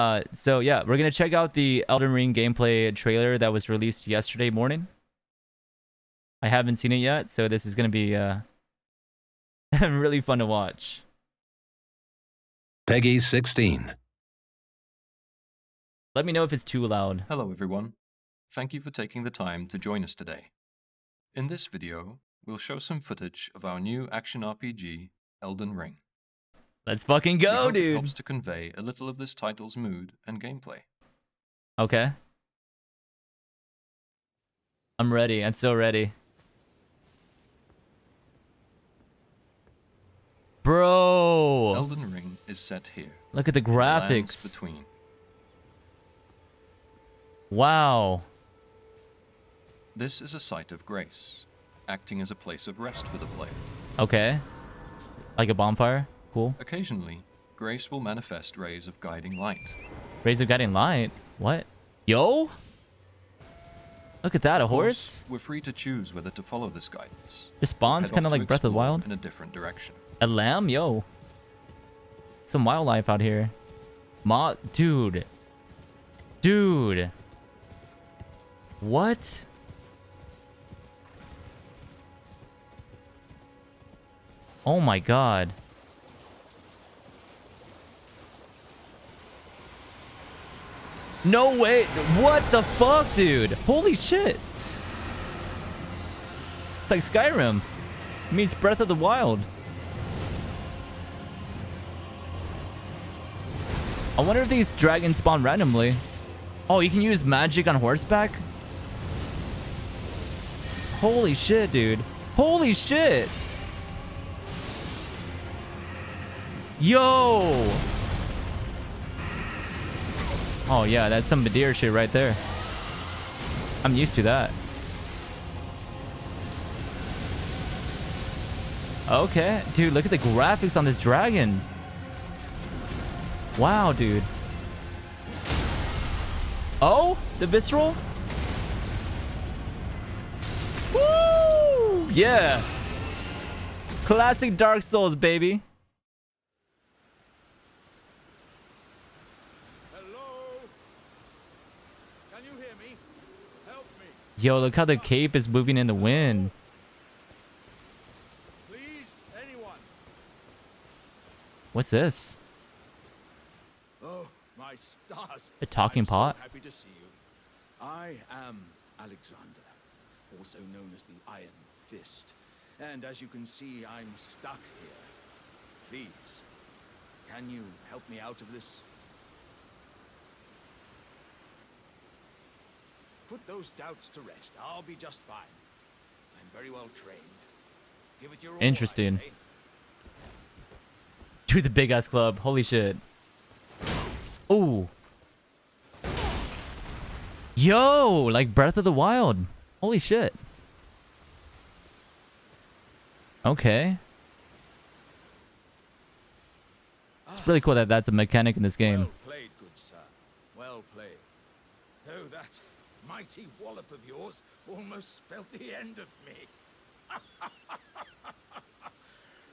Uh, so yeah, we're gonna check out the Elden Ring gameplay trailer that was released yesterday morning. I haven't seen it yet, so this is gonna be uh really fun to watch. Peggy 16. Let me know if it's too loud. Hello everyone. Thank you for taking the time to join us today. In this video, we'll show some footage of our new action RPG, Elden Ring. Let's fucking go, It dude. helps to convey a little of this title's mood and gameplay. Okay. I'm ready. I'm so ready. Bro, Elden Ring is set here. look at the graphics. between. Wow. This is a site of grace, acting as a place of rest for the player. Okay. Like a bonfire. Cool. Occasionally, grace will manifest rays of guiding light. Rays of Guiding Light. What? Yo? Look at that, a Of course, horse? We're free to choose whether to follow this guidance. Or spawns kind of like Breath of the Wild. In a different direction. A lamb? Yo. Some wildlife out here. Ma dude. Dude. What? Oh my god. No way. What the fuck, dude? Holy shit. It's like Skyrim. meets Breath of the Wild. I wonder if these dragons spawn randomly. Oh, you can use magic on horseback? Holy shit, dude. Holy shit. Yo. Oh, yeah, that's some Madeira shit right there. I'm used to that. Okay. Dude, look at the graphics on this dragon. Wow, dude. Oh, the visceral. Woo! Yeah. Classic Dark Souls, baby. Hello? Can you hear me? Help me, Yo, look how the cape is moving in the wind. please, anyone. What's this? Oh, my stars. A talking I'm pot? So happy to see you. I am Alexander, also known as the Iron Fist. And as you can see, I'm stuck here. Please, can you help me out of this? Put those doubts to rest. I'll be just fine. I'm very well trained. Give it your Interesting. To the big ass club. Holy shit. Ooh. Yo, like Breath of the Wild. Holy shit. Okay. It's really cool that that's a mechanic in this game. Well played, good sir. Well played. Though that mighty wallop of yours almost spelled the end of me.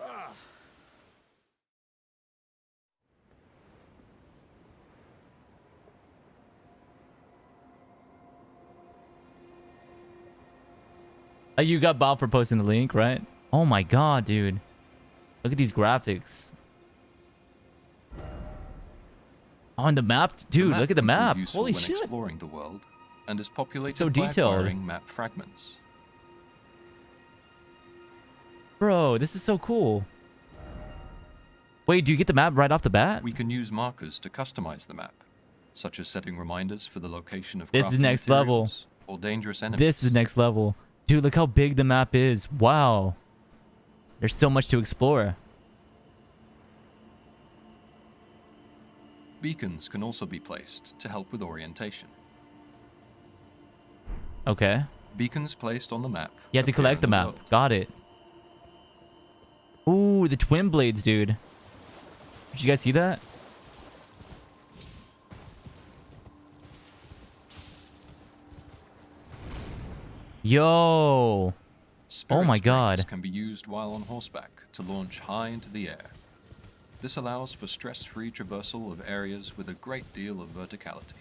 Ah, Uh, you got Bob for posting the link, right? Oh my god, dude. Look at these graphics. On the map, dude, map look at the map. useful Holy when shit. exploring the world and is populated So by detailed. acquiring map fragments. Bro, this is so cool. Wait, do you get the map right off the bat? We can use markers to customize the map, such as setting reminders for the location of This is next level. or dangerous enemies. This is next level. Dude, look how big the map is. Wow. There's so much to explore. Beacons can also be placed to help with orientation. Okay. Beacons placed on the map. You have to collect in the map. world. Got it. Ooh, the twin blades, dude. Did you guys see that? Yo. Spirit Oh my God. Can be used while on horseback to launch high into the air. This allows for stress-free traversal of areas with a great deal of verticality.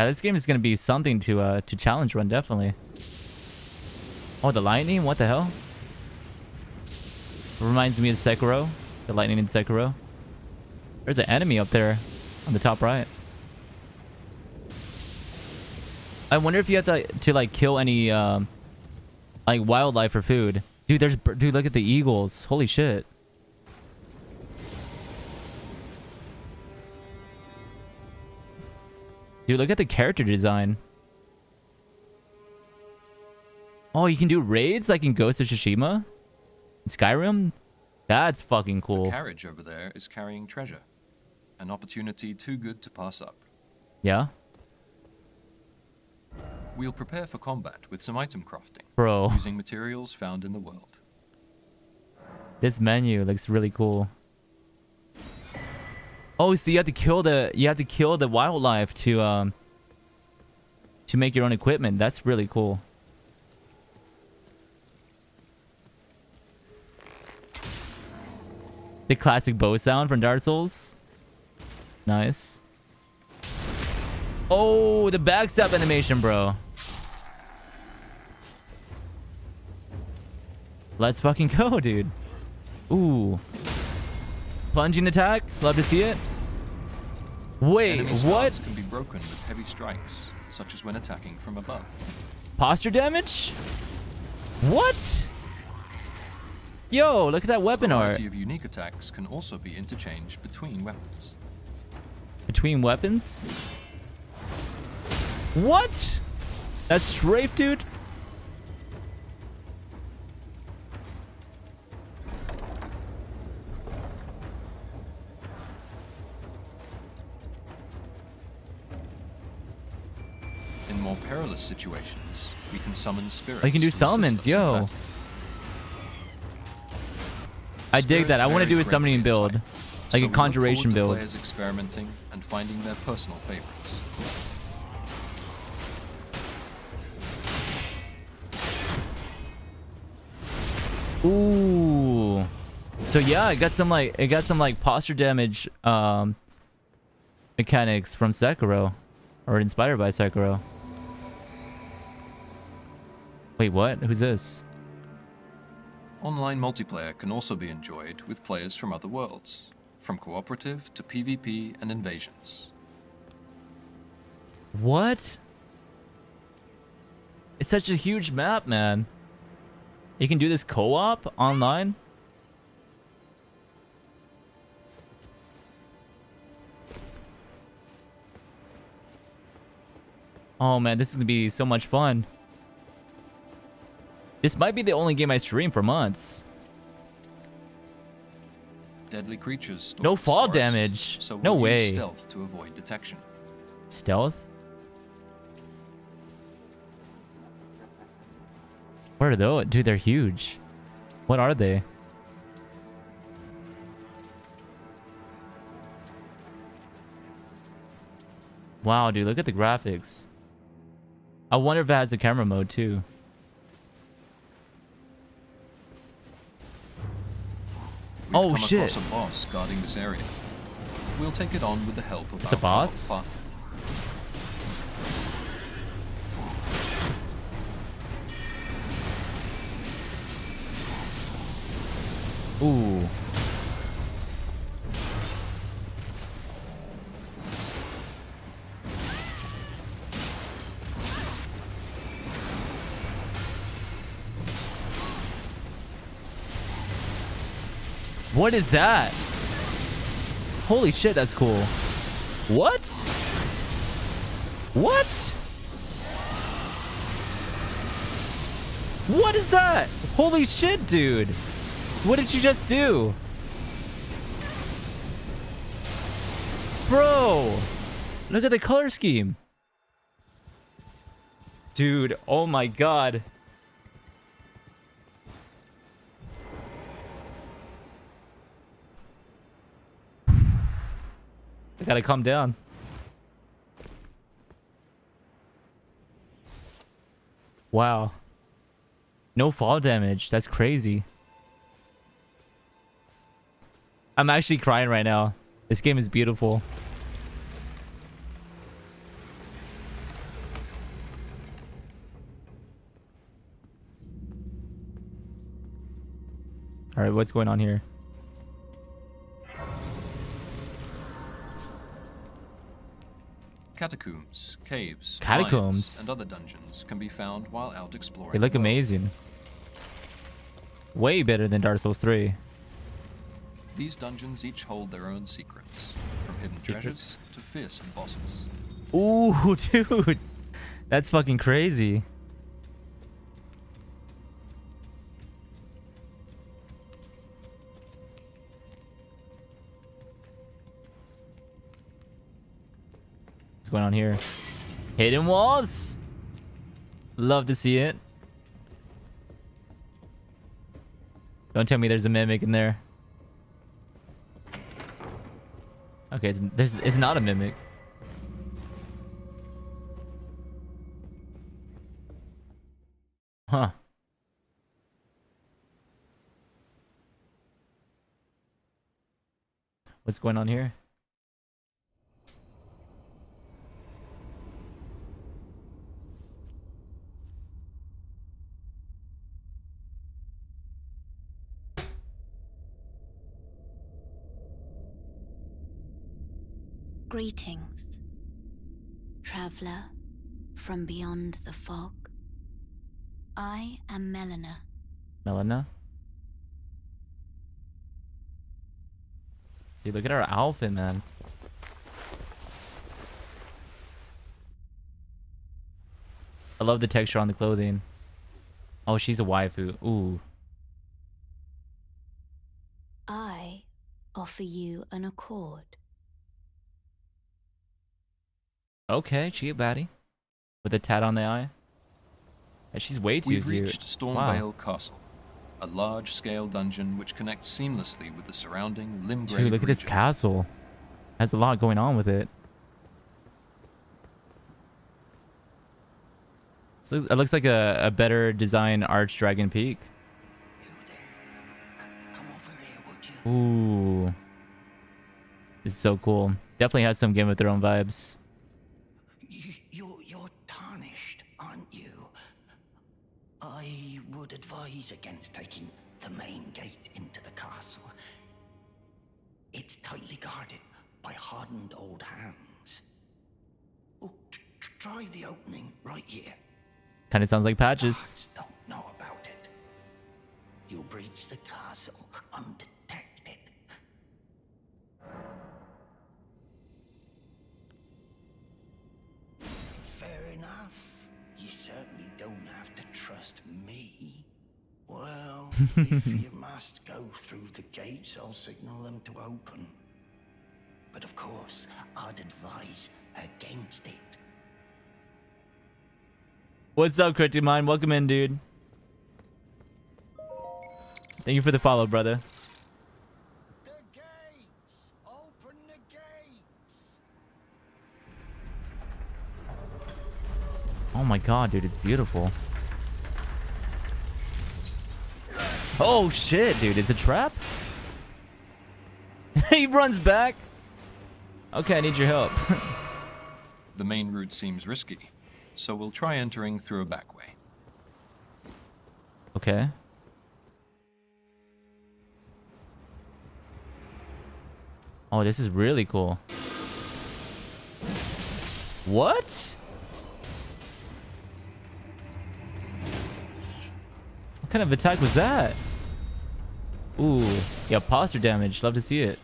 Yeah, this game is gonna be something to uh to challenge run definitely. Oh, the lightning? What the hell? Reminds me of Sekiro. The lightning in Sekiro. There's an enemy up there on the top right. I wonder if you have to to like kill any um like wildlife for food. Dude, there's dude. Look at the eagles. Holy shit. Dude, look at the character design. Oh, you can do raids like in Ghost of Tsushima? In Skyrim? That's fucking cool. The carriage over there is carrying treasure. An opportunity too good to pass up. Yeah? We'll prepare for combat with some item crafting, Bro, using materials found in the world. this menu looks really cool. Oh, so you have to kill the you have to kill the wildlife to um to make your own equipment. That's really cool. The classic bow sound from Dark Souls. Nice. Oh, the backstab animation, bro. Let's fucking go, dude. Ooh. Plunging attack. Love to see it. Wait, what? can be broken with heavy strikes, such as when attacking from above. Posture damage? What? Yo, look at that weapon art. variety of unique attacks can also be interchanged between weapons. Between weapons? What? That's strafe, dude? More situations, we can summon spirits. Oh, can do summons, yo. I dig that. I want to do a summoning build. type, Like so a conjuration build. Players experimenting and finding their personal favorites. Ooh. So yeah, it got some like it got some like posture damage um mechanics from Sekiro or inspired by Sekiro. Wait, what? Who's this? Online multiplayer can also be enjoyed with players from other worlds, from cooperative to PvP and invasions. What? It's such a huge map, man. You can do this co-op online? Oh man, this is gonna be so much fun. This might be the only game I stream for months. Deadly creatures No fall damage. So No way. stealth to avoid detection. Stealth? What are those? Dude, they're huge. What are they? Wow, dude, look at the graphics. I wonder if it has the camera mode too. Oh, come shit. across a boss guarding this area. We'll take it on with the help of It's a boss? Ooh. What is that? Holy shit, that's cool. What? What? What is that? Holy shit, dude. What did you just do? Bro, look at the color scheme. Dude, oh my god. Gotta calm down. Wow. No fall damage. That's crazy. I'm actually crying right now. This game is beautiful. All right, what's going on here? Catacombs, caves, Catacombs? mines, and other dungeons can be found while out exploring. They look amazing. Way better than Dark Souls 3. These dungeons each hold their own secrets, from hidden Secrets? treasures to fearsome bosses. Ooh, dude. That's fucking crazy. What's going on here? Hidden walls? Love to see it. Don't tell me there's a mimic in there. Okay, it's, there's, it's not a mimic. Huh. What's going on here? Greetings, traveler from beyond the fog. I am Melina. Melina? Dude, look at her outfit, man. I love the texture on the clothing. Oh, she's a waifu. Ooh. I offer you an accord. Okay, she a baddie. With a tat on the eye. Yeah, she's way too We've cute. reached Wow. Stormveil Castle, a large-scale dungeon which connects seamlessly with the surrounding Limgrave Dude, look at this castle. Has a lot going on with it. So it looks like a, a better design Arch Dragon Peak. You there? C- Come over here. Ooh. This is so cool. Definitely has some Game of Thrones vibes. You, you're, you're tarnished, aren't you? I would advise against taking the main gate into the castle. It's tightly guarded by hardened old hands. Oh, try the opening right here. Kind of sounds like patches. Don't know about it. You'll breach the castle undetected. Fair enough. You certainly have to trust me. Well, if you must go through the gates, I'll signal them to open. But of course, I'd advise against it. What's up, Cryptic Mind? Welcome in, dude. Thank you for the follow, brother. The gates! Open the gates! Oh my god, dude, it's beautiful. Oh shit, dude, it's a trap? he runs back. Okay, I need your help. The main route seems risky, so we'll try entering through a back way. okay. Oh, this is really cool. What? What kind of attack was that? Ooh, yeah, posture damage. Love to see it.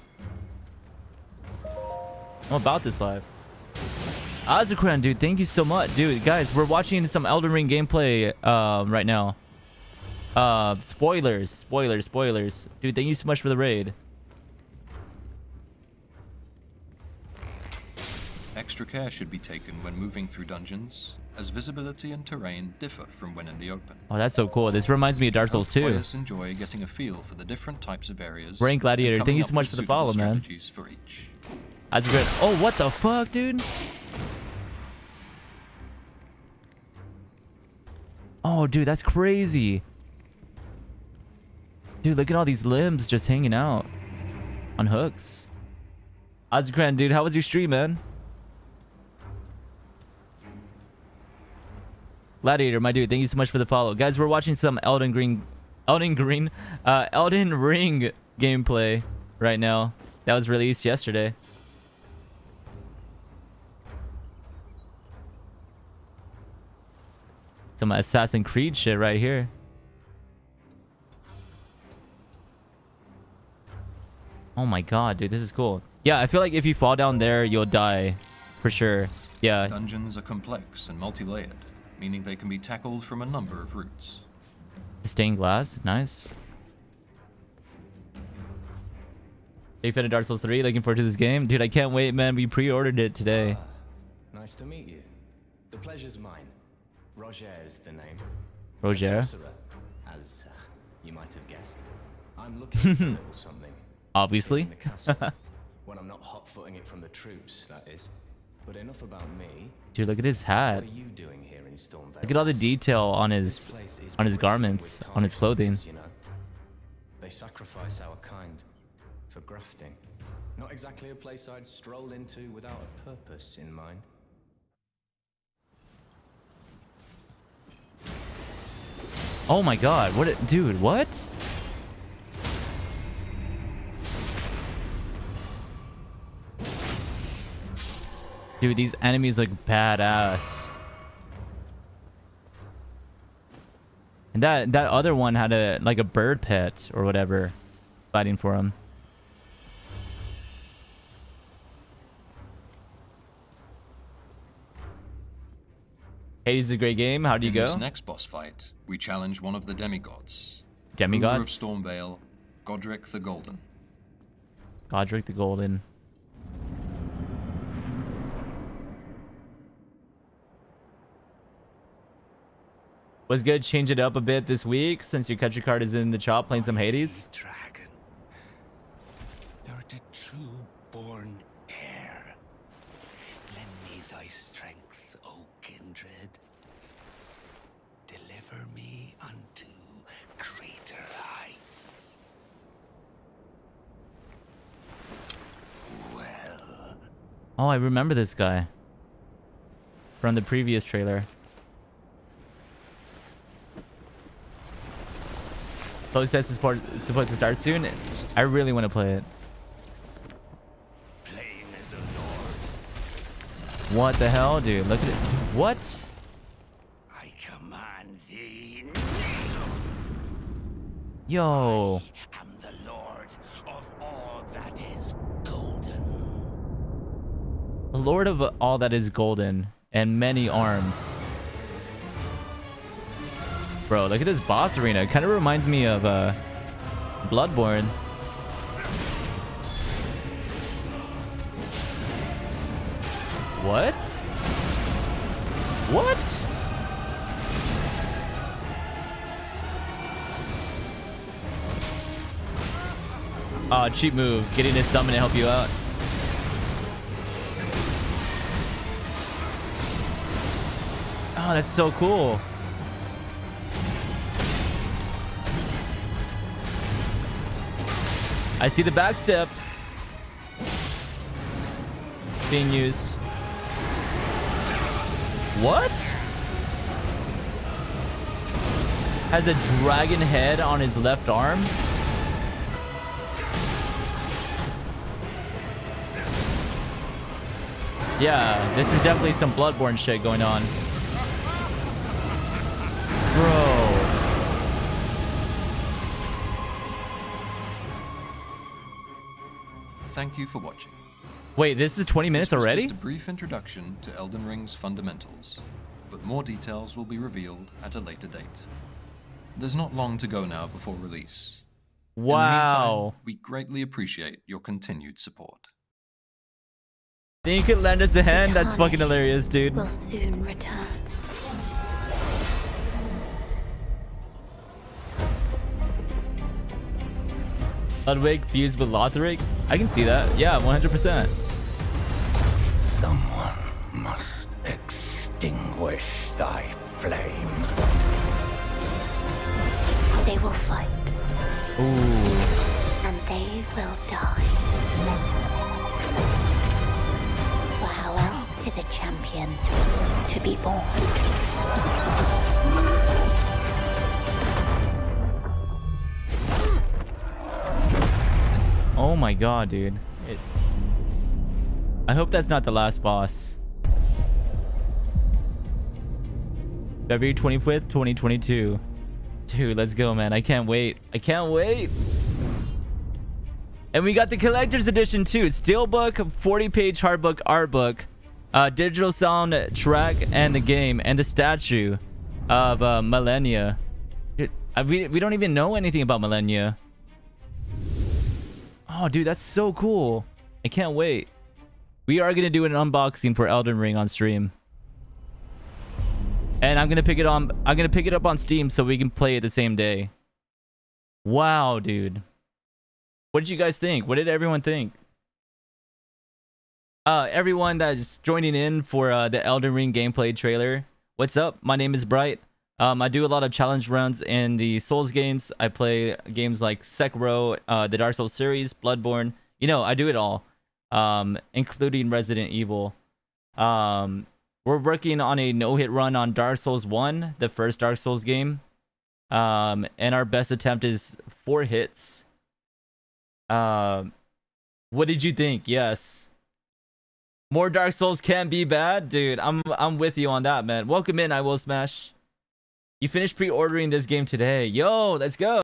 I'm about this live. Azakran, dude, thank you so much. Dude, guys, we're watching some Elden Ring gameplay um, right now. Uh, spoilers, spoilers, spoilers. Dude, thank you so much for the raid. Extra care should be taken when moving through dungeons, as visibility and terrain differ from when in the open. Oh, that's so cool. This reminds me of Dark Souls 2. Players enjoy getting a feel for the different types of areas. Brain Gladiator, thank you so much for the follow, man. for each. Azakran. Oh, what the fuck, dude? Oh, dude, that's crazy. Dude, look at all these limbs just hanging out. on hooks. Ozcran, dude, how was your stream, man? Gladiator, my dude, thank you so much for the follow. Guys, we're watching some Elden Green Elden Green uh Elden Ring gameplay right now. That was released yesterday. Some Assassin Creed shit right here. Oh my god, dude, this is cool. Yeah, I feel like if you fall down there, you'll die. For sure. Yeah. Dungeons are complex and multi-layered, meaning they can be tackled from a number of routes. Stained glass, nice. Big fan of Dark Souls 3, looking forward to this game. Dude, I can't wait, man. We pre-ordered it today. Ah, nice to meet you. The pleasure's mine. Roger is the name. Roger. sorcerer, as uh, you might have guessed. I'm looking for a little something. Obviously. in the castle. when I'm not hot-footing it from the troops, that is. But enough about me. Dude, look at his What hat. are you doing here in Stormveil? Look at all the detail on his on his garments, on his clothing. You know? They sacrifice our kind for grafting. Not exactly a place I'd stroll into without a purpose in mind. Oh my god, what it, dude, what? Dude, these enemies look badass. And that that other one had a like a bird pet or whatever fighting for him. Hades is a great game. How do you In go? this next boss fight, we challenge one of the demigods. Ruler of Demigods? Stormveil, Godrick the Golden. Godrick the Golden. Was good. Change it up a bit this week since your country card is in the chop playing some Hades. Dragon. Thou art a true born heir. Lend me thy strength, O kindred. Deliver me unto greater heights. Well, Oh, I remember this guy from the previous trailer. Close test is part- supposed to start soon. I really want to play it. plain as a lord, What the hell, dude? Look at it. What? I command thee. Yo. I am the lord of all that is golden. The Lord of all that is golden and many arms. Bro, look at this boss arena. It kind of reminds me of uh, Bloodborne. What? What? Oh, cheap move. Getting his summon to help you out. Oh, that's so cool. I see the backstep being used. What? Has a dragon head on his left arm? Yeah, this is definitely some Bloodborne shit going on. Thank you for watching. Wait, this is 20 minutes This was already? just a brief introduction to Elden Ring's fundamentals, but more details will be revealed at a later date. There's not long to go now before release. In the Wow. meantime, we greatly appreciate your continued support. Think you could lend us a hand? That's fucking hilarious, dude. Will soon return. Ludwig fused with Lothric? I can see that. Yeah, 100%. Someone must extinguish thy flame. They will fight, Ooh. and they will die. For how else is a champion to be born? Oh my god, dude. It... I hope that's not the last boss. February 25th, 2022. Dude, let's go, man. I can't wait. I can't wait. And we got the collector's edition too. Steelbook, 40-page hardbook, art book, uh, digital soundtrack, and the game, and the statue of uh, Malenia. We, we don't even know anything about Malenia. Oh, dude, that's so cool. I can't wait. We are going to do an unboxing for Elden Ring on stream. And I'm going to pick it on I'm going to pick it up on Steam so we can play it the same day. Wow, dude. What did you guys think? What did everyone think? Uh everyone that's joining in for uh, the Elden Ring gameplay trailer. What's up? My name is Bright. Um, I do a lot of challenge runs in the Souls games. I play games like Sekiro, uh, the Dark Souls series, Bloodborne. You know, I do it all, um, including Resident Evil. Um, we're working on a no-hit run on Dark Souls 1, the first Dark Souls game. Um, and our best attempt is four hits. Um, what did you think? Yes. More Dark Souls can be bad, dude. I'm I'm with you on that, man. Welcome in, I will smash. You finished pre-ordering this game today. Yo, let's go.